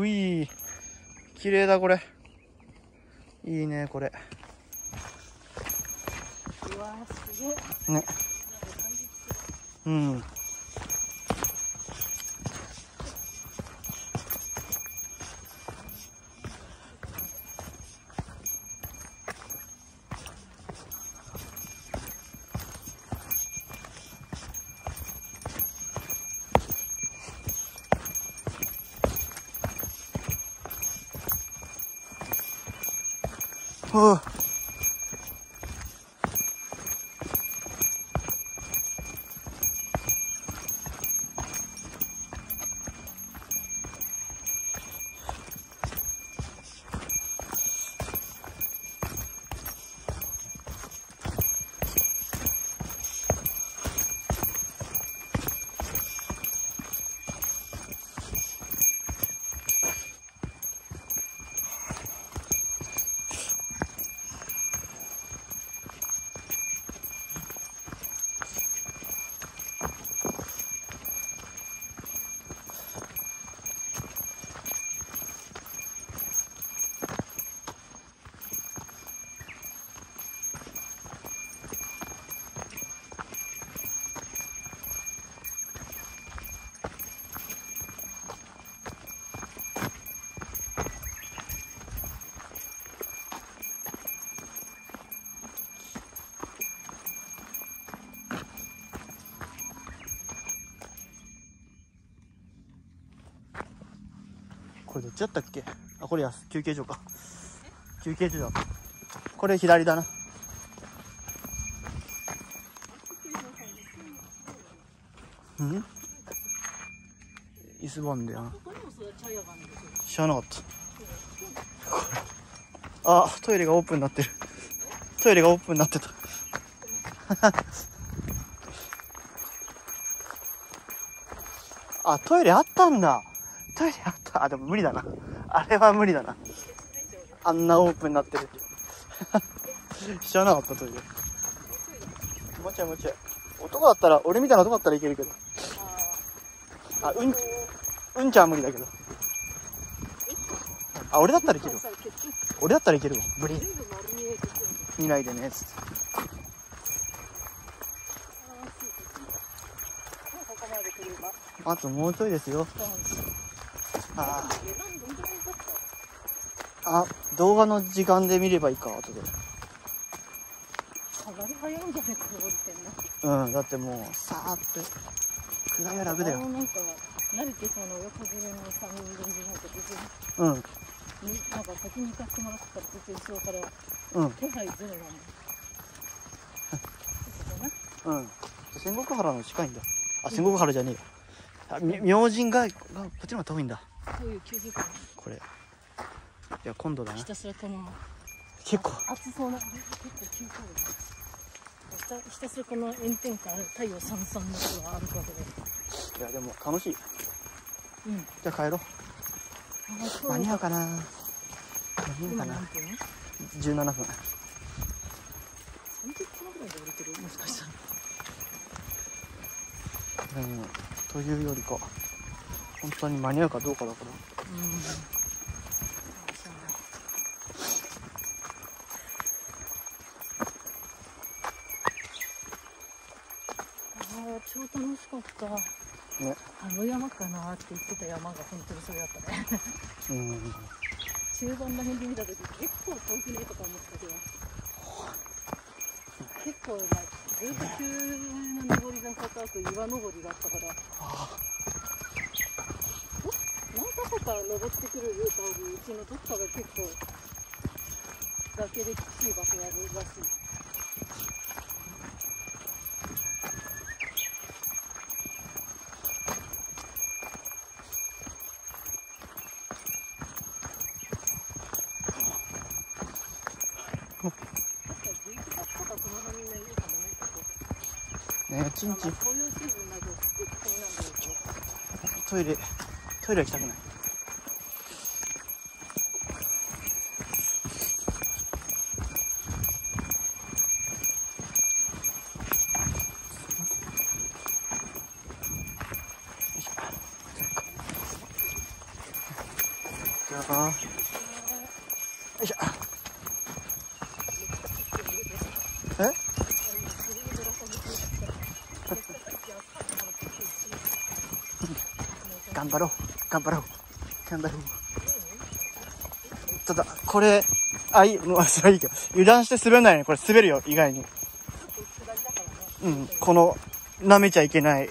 うい。綺麗だこれ。いいねこれ。うわーすげえ。ね。うんはこれどっちだったっけ？あこれや休憩所か。休憩所だ。これ左だな。うん？イスバンでやな。ここにもんで知らなかった。あトイレがオープンになってる。トイレがオープンになってた。あトイレあったんだ。トイレあったあでも無理だな。あれは無理だな。あんなオープンになってる。知らなかったトイレ。もうちょいもうちょい。男だったら俺みたいな男だったらいけるけど。あうんうんちゃんは無理だけど。あ俺だったらいけるわ。俺だったらいけるわ。ブリ全部丸見ないでねつって。あともうちょいですよ。ああ動画の時間で見ればいいか後で。かなり早いんじゃないかな降りてんのうんだってもうさーっと。下りは楽だよ。なんか慣れてそうな親子連れの3人組なんか別にうん。になんか先に行かせてもらったら別に後ろからうん。気配ゼロなの。そうだなうん。仙石原の近いんだ。あ仙石原じゃねえよあみ明神ががこっちの方が遠いんだそういう90分これ。いや今度だな。ひたすらこの結構。暑そうな結構急カーブひたひたすらこの炎天下太陽さんさんのとこが歩くわけで。いやでも楽しい。うん。じゃあ帰ろう。間に合うかな。間に合う今かな何分。17分 ?30 分ぐらいで降りてる？もしかしたら。うん。というよりか本当に間に合うかどうかだから。うん。ああ超楽しかった。ね。あの山かなって言ってた山が本当にそれだったね。うん。中盤ら辺で見た時結構遠くねとか思ったけど。結構、まあ、ずっと急な登り坂と岩登りがあったから何か所か登ってくるルートあるうちのどっかが結構崖できつい場所があるらしいねちんちんトイレトイレは行きたくない。よいしょかよいしょ。え？頑張ろう。頑張ろう。頑張ろう。ただこれあいいもうそれはいいけど。油断して滑らないねこれ滑るよ意外に。うんこの舐めちゃいけない。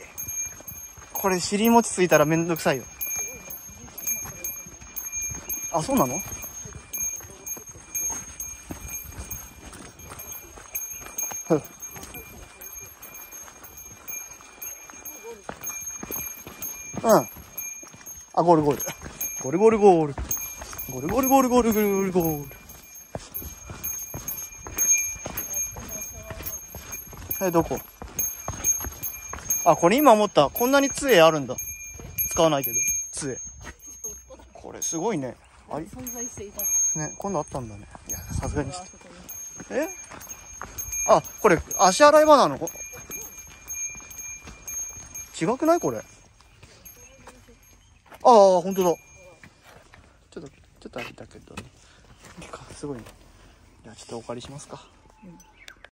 これ尻餅ついたらめんどくさいよ。あそうなの？うん。あ、ゴールゴール。ゴールゴールゴール。ゴールゴールゴールゴールゴールゴール。え、どこ？あ、これ今思った。こんなに杖あるんだ。使わないけど。杖。これすごいね。あり、存在していたね、今度あったんだね。いや、さすがにあちょ。え？あ、これ、足洗い場なの？違くない？これ。ああ、ほんとだ。ちょっと、ちょっと開いたけどね。か すごいね。じゃあちょっとお借りしますか。うん